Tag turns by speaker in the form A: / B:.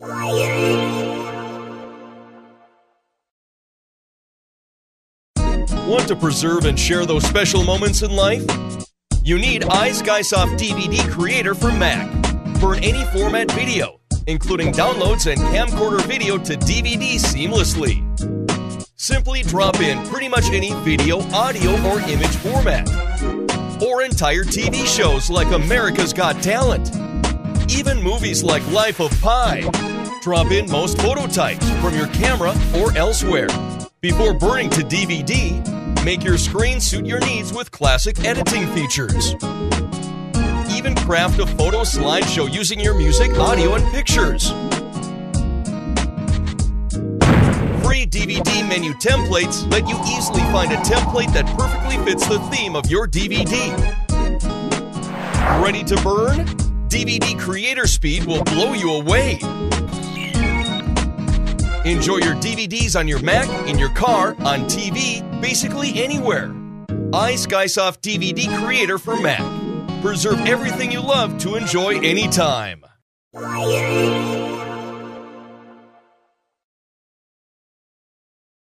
A: Want to preserve and share those special moments in life? You need iSkysoft DVD Creator for Mac. Burn any format video, including downloads and camcorder video to DVD seamlessly. Simply drop in pretty much any video, audio, or image format. Or entire TV shows like America's Got Talent. Even movies like Life of Pi. Drop in most phototypes from your camera or elsewhere. Before burning to DVD, make your screen suit your needs with classic editing features. Even craft a photo slideshow using your music, audio, and pictures. Free DVD menu templates let you easily find a template that perfectly fits the theme of your DVD. Ready to burn? DVD Creator Speed will blow you away. Enjoy your DVDs on your Mac, in your car, on TV, basically anywhere. iSkysoft DVD Creator for Mac. Preserve everything you love to enjoy anytime.